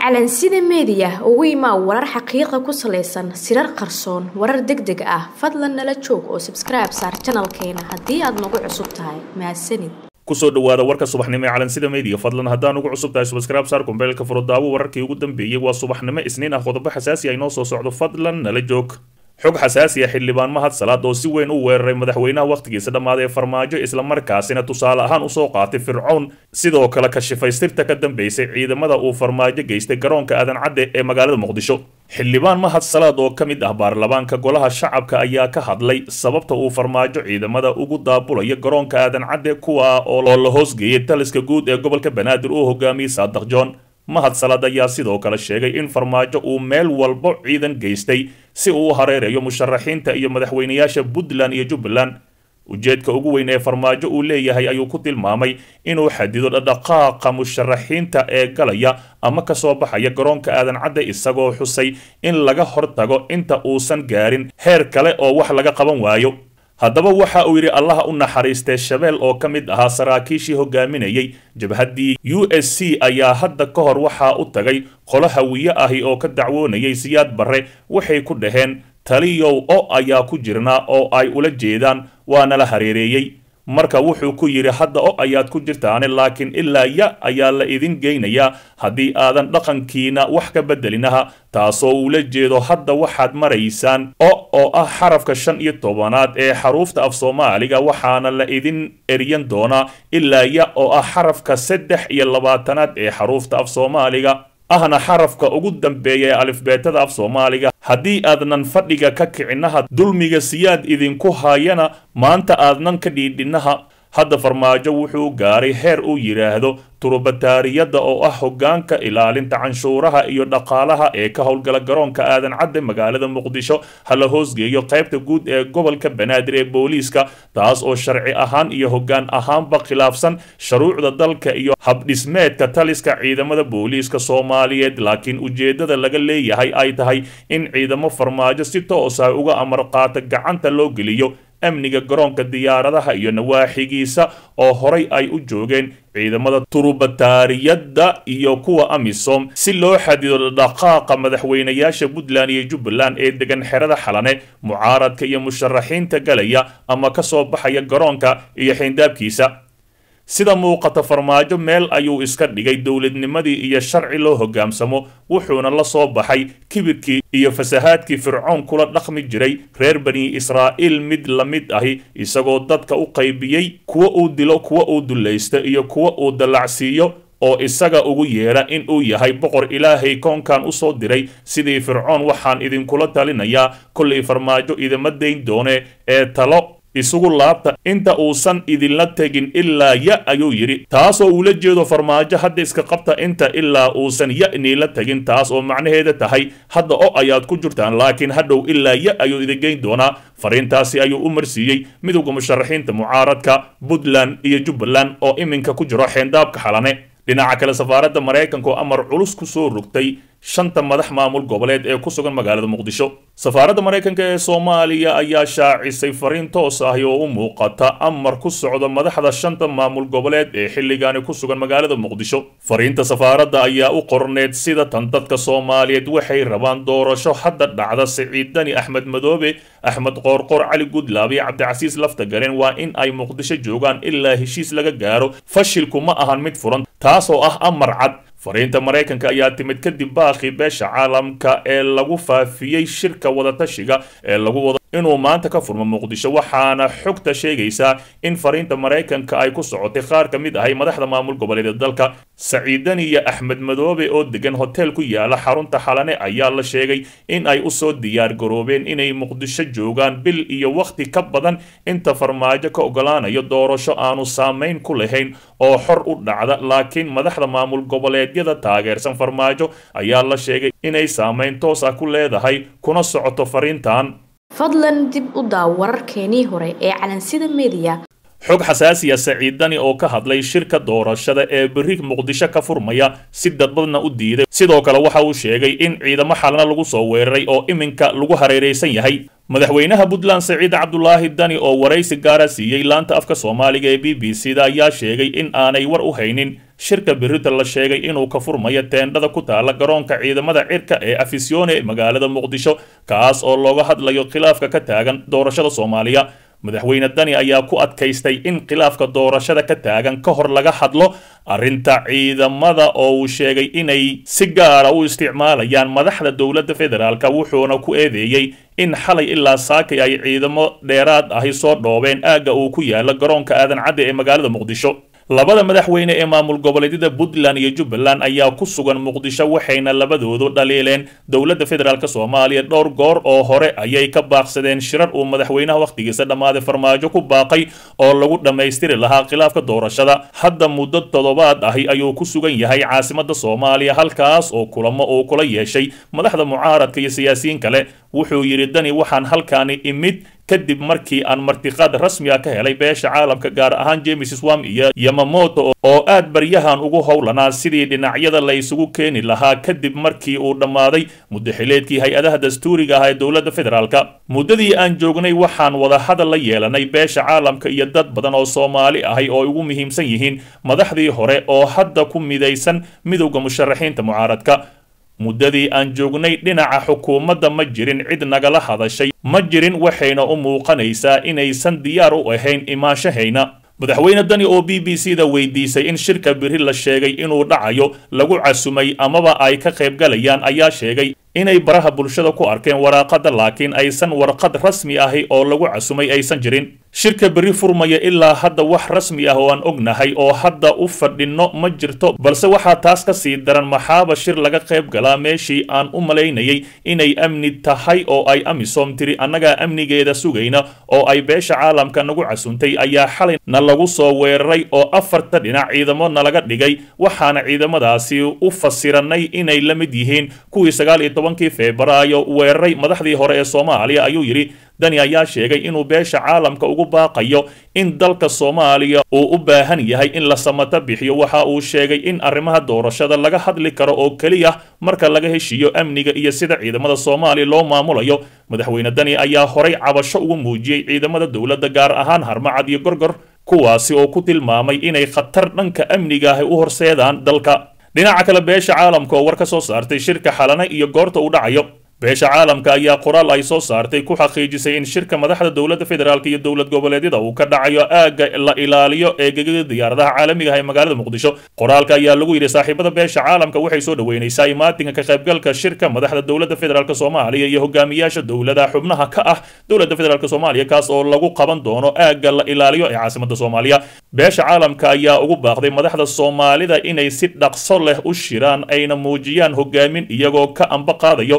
calansida meediya ugu imaa warar xaqiiqa ku salaysan sirar qarsoon warar deg deg ah fadlan nala joog oo sabskribe saar janalkeena haddii aad nagu cusub tahay. Mahadsanid ku soo dhawaada warka subaxnimo ee calansida media fadlan haddaan ugu cusub tahay subscribe saar kumbeelka furudaawo wararkii ugu dambeeyey waa subaxnimo isniin ah qodobo xasaasi ay noo soo socdo fadlan nala joog xog xasaasi ah xildhibaan mahad salaad oo si weyn u weeraray madaxweynaha wakhtigiisa dhammaaday farmaajo islamarkaasina tusaale ahaan u soo qaatay fircown sidoo kale kashifaystirta ka dambeysay ciidamada uu farmaajo geystay garoonka aadan cadde ee magaalada muqdisho. Xildhibaan mahad salaad oo ka mid ah baarlamaanka golaha shacabka ayaa ka hadlay sababta uu farmaajo ciidamada ugu daabulayo garoonka aadan cadde kuwa oo la hoosgeeyay taliska guud ee gobolka banaadir uu hogaamiyey saadax john mahad salaad ayaa sidoo kale sheegay in farmaajo uu meel walbo ciidan geystay si uu u hareerayo musharaxiinta iyo madaxweynayaasha puntland iyo jubbaland ujeedka ugu weyn ee farmaajo uu leeyahay ayuu ku tilmaamay inuu xadido dhaqdhaqaaqa musharaxiinta ee galaya ama ka soo baxaya garoonka aadan cadde isagoo xusay in laga hortago inta uusan gaarin heer kale oo wax laga qaban waayo haddaba waxa uu yidhi allaha u naxariistee shabeel oo ka mid ahaa saraakiishii hogaaminayay jabhaddii u s c ayaa hadda ka hor waxaa u tagay qolo hawiye ahi oo ka dacwoonayay siyaad barre waxay ku dhaheen taliyow o ayaa ku jirnaa oo ay ula jeedaan waana la hareereeyey marka wuxuu ku yidhi hadda o ayaad ku jirtaane laakiin ilaa ya ayaa la idin geynayaa haddii aadan dhaqankiina wax ka bedelinaha taasoo uula jeedo hadda waxaad maraysaan. O oo ah xarafka shan iyo tobanaad ee xaruufta af soomaaliga waxaana la idin eryan doonaa. Ilaa ya oo ah xarafka saddex iyo labaatanaad ee xaruufta af soomaaliga ahna xarafka ugu dambeeya ee alifbeetada af soomaaliga. Haddii aadnan fadhiga ka kicinaha dulmiga siyaad idinku haayana maanta aadnan ka dhiidhinaha hadda farmaajo wuxuu gaaray heer uu yidhaahdo turubataariyadda oo ah hoggaanka ilaalinta canshuuraha iyo dhaqaalaha ee ka howlgala garoonka aadan cadde magaalada muqdisho. Ha la hoosgeeyo qaybta guud ee gobolka banaadir ee booliiska taas oo sharci ahaan iyo hoggaan ahaanba khilaafsan shuruucda dalka iyo habdhismeedka taliska ciidamada booliiska soomaaliyeed. Laakiin ujeeddada laga leeyahay ay tahay in ciidamo farmaajo si toos ah uga amar qaata gacanta loo geliyo amniga garoonka diyaaradaha iyo nawaaxigiisa oo horay ay u joogeen ciidamada turubataariyadda iyo kuwa amisom. Si loo xadido dhaqaaqa madaxweynayaasha puntland iyo jubbaland ee degan xerada xalane mucaaradka iyo musharaxiinta galaya ama ka soo baxaya garoonka iyo xindaabkiisa sida muuqata farmaajo meel ayuu iska dhigay dowladnimadii iyo sharci loo hogaansamo wuxuuna la soo baxay kibirkii iyo fasahaadkii fircoon kula dhaqmi jiray reer bani israa'iil mid la mid ahi isagoo dadka u qaybiyey kuwa uu dilo kuwa uu dullaysto iyo kuwa uu dallacsiiyo oo isaga ugu yeedha in uu yahay boqor ilaahay koonkan u soo diray. Sidii fircoon waxaan idinkula talinayaa kollay farmaajo idima dayn doone ee talo isugu laabta inta uusan idinla tegin ilaa ya ayuu yidhi. Taasoo uula jeedo farmaajo hadda iska qabta inta ilaa uusan ya niila tegin taas oo macnaheeda tahay hadda o ayaad ku jirtaan laakiin hadhow ilaa ya ayuu idin geyn doonaa. Fariintaasi ayuu u marsiiyey. Midowda musharaxiinta mucaaradka puntland iyo jubbaland oo iminka ku jiro xeendaabka xalane. Dhinaca kale safaaradda maraykanka oo amar culus ku soo rogtay shanta madax maamul goboleed ee ku sugan magaalada muqdisho. Safaaradda maraykanka ee soomaaliya ayaa shaacisay fariin toos ah oo u muuqata amar ku socda madaxda shanta maamul goboleed ee xilligaani ku sugan magaalada muqdisho. Fariinta safaaradda ayaa u qorneed sida tan dadka soomaaliyeed waxay rabaan doorasho hadda dhacda siciid dani axmed madoobe axmed qoorqoor cali gudlaab iyo cabdicasiis laftagareen waa in ay muqdisho joogaan ilaa heshiis laga gaaro. Fashilku ma ahan mid furan taasoo ah amar cad fariinta maraykanka ayaa timid kadib baaqii beesha caalamka ee lagu faafiyey shirka wadatashiga ee lagu wada inuu maanta ka furmo muqdisho waxaana xogta sheegaysaa in fariinta maraykanka ay ku socotay qaar ka mid ahay madaxda maamul goboleedyada dalka. Saciidani iyo axmed madoobe oo degan hotel ku yaalla xarunta xalane ayaa la sheegay in ay u soo diyaar garoobeen inay muqdisho joogaan bil iyo wakhti ka badan inta farmaajo ka ogolaanayo doorasho aanu saamayn ku lahayn oo xor u dhacda. Laakiin madaxda maamul goboleedyada taageersan farmaajo ayaa la sheegay inay saamayn toos ah ku leedahay kuna socoto fariintan fadlan dib u daaw wararkeenii hore ee calansida meediya xog xasaasiya saciidani oo ka hadlay shirka doorashada ee berri muqdisho ka furmaya si dadbadna u diiday. Sidoo kale waxa uu sheegay in ciidamo xalana lagu soo weeraray oo iminka lagu hareeraysan yahay. Madaxweynaha puntland saciid cabdulaahi dani oo waraysi gaara siiyey laanta afka soomaaliga ee b b c da ayaa sheegay in aanay war u haynin. Shirka birita la sheegay inuu ka furmayo teendhada ku taala garoonka ciidamada cirka ee afisyoone ee magaalada muqdisho kaas oo looga hadlayo khilaafka ka taagan doorashada soomaaliya madaxweyne dani ayaa ku adkaystay in khilaafka doorashada ka taagan ka hor laga hadlo arrinta ciidamada oo uu sheegay inay si gaara u isticmaalayaan madaxda dowladda federaalk wuxuuna ku eedeeyey in xalay ilaa saakay ay ciidamo dheeraad ahi soo dhoobeen aagga uu ku yaalla garoonka aadan cadde ee magaalada muqdisho labada madaxweyne ee maamul goboleedyada puntland iyo jubbaland ayaa ku sugan muqdisho waxayna labadoodu dhaliileen. Dowladda federaalk soomaaliya dhowr goor oo hore ayay ka baaqsadeen shirar uu madaxweynaha wakhtigiisa dhammaaday farmaajo ku baaqay oo lagu dhammaystiri lahaa khilaafka doorashada. Hadda muddo toddobaad ahi ayuu ku sugan yahay caasimada soomaaliya halkaas oo kulamo uu kula yeeshay madaxda mucaaradka iyo siyaasiyiin kale. Wuxuu yidhi dani waxaan halkaani imid kadib markii aan martiqaad rasmi ah ka helay beesha caalamka gaar ahaan james swam iyo yamamoto oo aad baryahan ugu howlanaa sidii dhinacyada la isugu keeni lahaa kadib markii uu dhammaaday muddaxileedkii hay'adaha dastuuriga ah ee dowladda federaalka. Muddadii aan joognay waxaan wadahadal la yeelanay beesha caalamka iyo dad badan oo soomaali ahay oo ugu muhiimsan yihiin madaxdii hore oo hadda ku midaysan midowda musharaxiinta mucaaradka muddadii aan joognay dhinaca xukuumadda ma jirin cid nagala hadashay. Ma jirin waxayna u muuqanaysaa inaysan diyaar u ahayn imaanshahayna madaxweyne dani oo b b c da weydiisay in shirka biri la sheegay inuu dhacayo lagu casumay amaba ay ka qaybgalayaan ayaa sheegay inay baraha bulshada ku arkeen waraaqada laakiin aysan warqad rasmi ahi oo lagu casumay aysan jirin shirka beri furmaya ilaa hadda wax rasmi ah oo aan ognahay oo hadda u fadhinno ma jirto balse waxaa taas ka sii daran maxaaba shir laga qayb galaa meeshii aan u malaynayay inay amni tahay oo ay amisom tiri annagaa amnigeeda sugayna oo ay beesha caalamka nagu casuntay ayaa xalay na lagu soo weeraray oo afarta dhinac ciidamo nalaga dhigay. Waxaana ciidamadaasi u fasiranay inay la mid yihiin kuwii sagaal iyo tobankii febraayo weeraray madaxdii hore ee soomaaliya ayuu yidhi dani ayaa sheegay inuu beesha caalamka ugu baaqayo in dalka soomaaliya uu u baahan yahay in la samato bixiyo. Waxa uu sheegay in arrimaha doorashada laga hadli karo oo keliya marka laga heshiiyo amniga iyo sida ciidamada soomaaliya loo maamulayo. Madaxweyne dani ayaa horay cabasho ugu muujiyey ciidamada dowladda gaar ahaan harmacad iyo gorgor kuwaasi oo ku tilmaamay inay khatar dhanka amniga ah u horseedaan dalka. Dhinaca kale beesha caalamka oo war ka soo saartay shirka xalana iyo goorta uu dhacayo beesha caalamka ayaa qoraal ay soo saartay ku xaqiijisay in shirka madaxda dowladda federaalk iyo dowlad goboleedyada uu ka dhacayo aagga la ilaaliyo ee gegada diyaaradaha caalamiga ah ee magaalada muqdisho. Qoraalka ayaa lagu yidhi saaxiibada beesha caalamka waxay soo dhaweynaysaa imaatinka ka qaybgalka shirka madaxda dowladda federaalk soomaaliya iyo hogaamiyaasha dowladaha xubnaha ka ah dowladda federaalk soomaaliya kaas oo lagu qaban doono aagga la ilaaliyo ee caasimada soomaaliya. Beesha caalamka ayaa ugu baaqday madaxda soomaalida inay si dhaqso leh u shiraan ayna muujiyaan hogaamin iyagoo ka amba qaadayo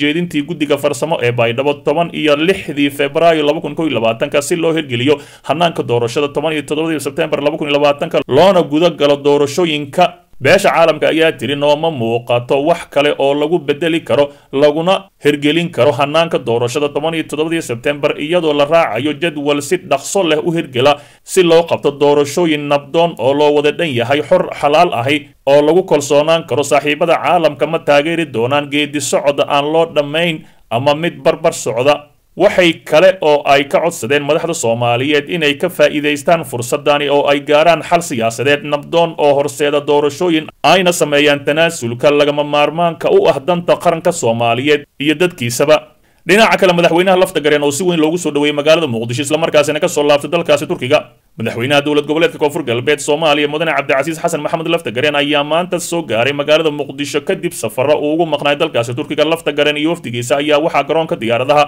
jeedintii guddiga farsamo ee baydhabo toban iyo lixdii febraayo laba kun kow labaatanka si loo hirgeliyo hanaanka doorashada toban iyo toddobadii sebtembar laba kun iyo labaatanka loona guda galo doorashooyinka beesha caalamka ayaa tiri nooma muuqato wax kale oo lagu bedeli karo laguna hirgelin karo hanaanka doorashada toban iyo toddobadii sebtembar iyadoo la raacayo jadwal si dhaqso leh u hirgela si loo qabto doorashooyin nabdoon oo loo wada dhan yahay xor xalaal ahi oo lagu kalsoonaan karo saaxiibada caalamka ma taageeri doonaan geedi socda aan loo dhammayn ama mid barbar socda waxay kale oo ay ka codsadeen madaxda soomaaliyeed inay ka faa'iidaystaan fursadani oo ay gaaraan xal siyaasadeed nabdoon oo horseeda doorashooyin ayna sameeyaan tanaasulka lagama maarmaanka u ah danta qaranka soomaaliyeed iyo dadkiisaba. Dhinaca kale madaxweynaha lafta gareen oo si weyn loogu soo dhaweeyey magaalada muqdisho islamarkaasina ka soo laabtay dalkaasi turkiga. Madaxweynaha dowlad goboleedka koonfur galbeed soomaaliya mudane cabdicasiis xasan maxamed lafta gareen ayaa maanta soo gaaray magaalada muqdisho kadib safaro uu ugu maqnaay dalkaasi turkiga. Lafta gareen iyo wafdigiisa ayaa waxaa garoonka diyaaradaha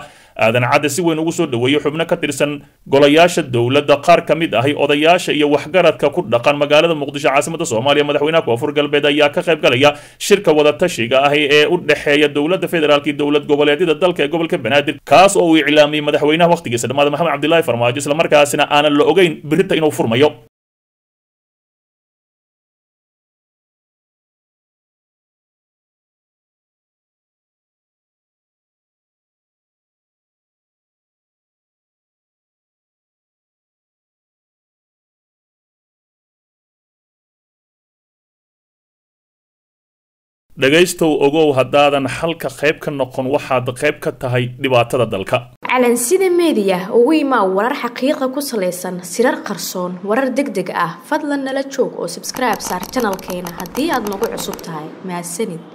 aadan cadde si weyn ugu soo dhaweeyey xubno ka tirsan golayaasha dowladda qaar ka mid ahi odayaasha iyo waxgaradka ku dhaqan magaalada muqdisho caasimada soomaaliya madaxweynaha koonfur galbeed ayaa ka qayb galaya shirka wadatashiga ahi ee u dhexeeya dowladda federaalk iyo dowlad goboleedyada dalka ee gobolka banaadir kaas oo uu iclaamiyey madaxweynaha wakhtigiisa. Dhammaada maxamed cabdilaahi farmaajo islamarkaasina aanan la ogeyn birita inuu furmayo dhegaystow ogow haddaadan xalka qayb ka noqon waxaad qayb ka tahay dhibaatada dalka. Calansida meediya ugu imaa warar xaqiiqa ku salaysan sirar qarsoon warar deg deg ah. Fadlan nala joog oo sabskribe saar janalkeena haddii aad nagu cusub tahay. Mahadsanid